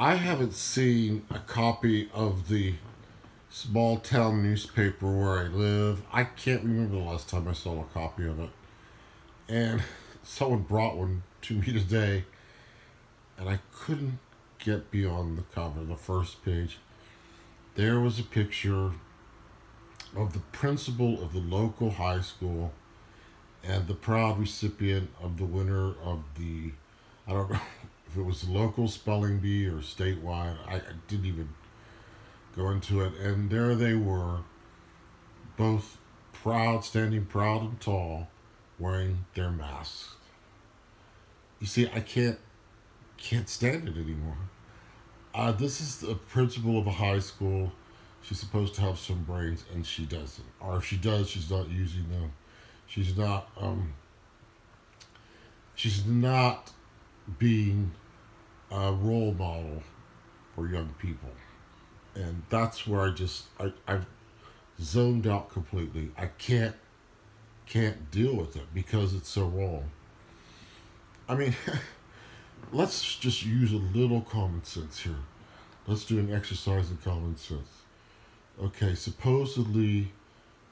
I haven't seen a copy of the small town newspaper where I live. I can't remember the last time I saw a copy of it. And someone brought one to me today, and I couldn't get beyond the cover, the first page. There was a picture of the principal of the local high school and the proud recipient of the winner of the, I don't know if it was local spelling bee or statewide. I, I didn't even go into it. And there they were, both proud, standing proud and tall, wearing their masks. You see, I can't can't stand it anymore. Uh, this is the principal of a high school. She's supposed to have some brains, and she doesn't. Or if she does, she's not using them. She's not. Um, she's not being a role model for young people, and that's where I just I I've zoned out completely. I can't can't deal with it because it's so wrong. I mean. let's just use a little common sense here. Let's do an exercise in common sense. Okay, supposedly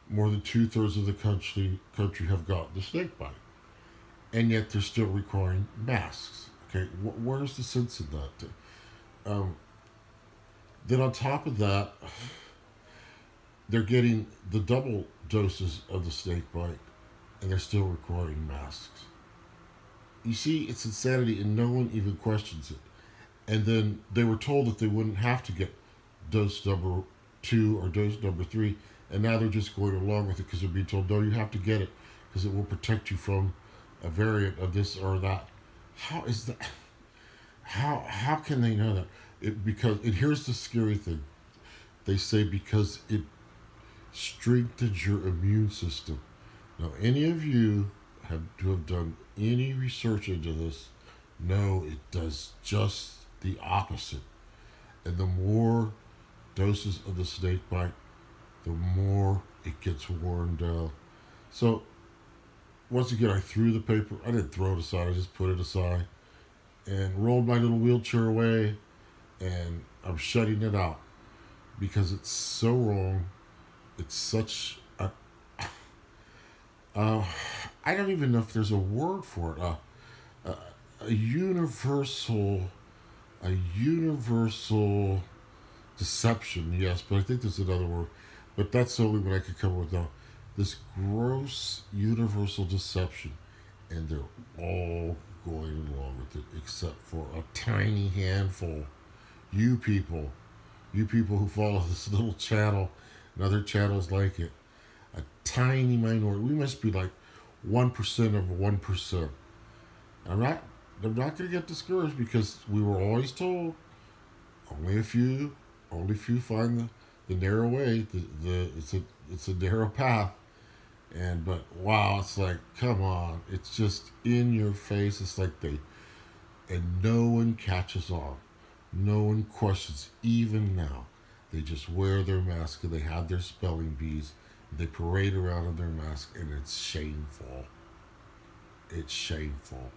more than two thirds of the country country have got the snake bite, and yet they're still requiring masks. Okay, wh- where's the sense in that? Um, then on top of that, they're getting the double doses of the snake bite, and they're still requiring masks. You see, it's insanity, and no one even questions it. And then they were told that they wouldn't have to get dose number two or dose number three, and now they're just going along with it because they're being told, no, you have to get it because it will protect you from a variant of this or that. How is that? How how can they know that? It because and here's the scary thing. They say because it strengthens your immune system. Now, any of you have to have done any research into this know it does just the opposite. And the more doses of the snake bite, the more it gets worn down. So, once again, I threw the paper. I didn't throw it aside, I just put it aside and rolled my little wheelchair away. And I'm shutting it out because it's so wrong. It's such a. Uh, I don't even know if there's a word for it. Uh, a universal, a universal deception. Yes, but I think there's another word. But that's the only one I could come up with now. This gross universal deception, and they're all going along with it, except for a tiny handful. You people, you people who follow this little channel and other channels like it, a tiny minority. We must be like one percent of one percent. I'm not. I'm not going to get discouraged because we were always told only a few, only few find the, the narrow way. The, the it's a it's a narrow path, and but wow, it's like come on, it's just in your face. It's like they, and no one catches on, no one questions. Even now, they just wear their mask and they have their spelling bees they parade around in their mask, and it's shameful. It's shameful.